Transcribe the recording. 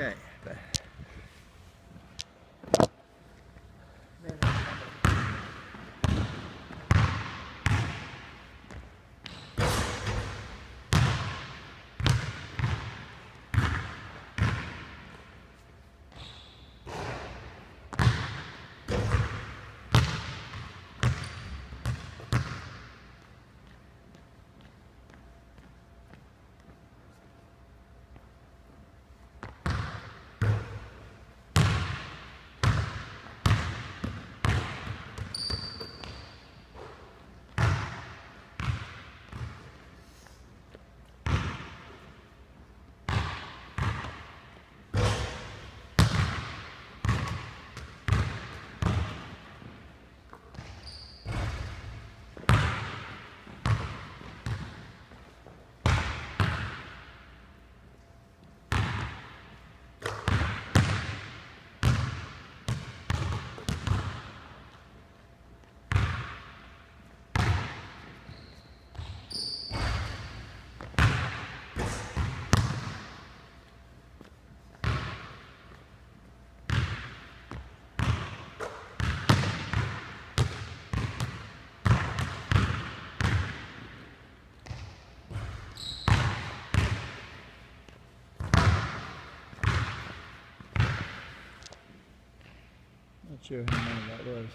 对。Not sure how many that was.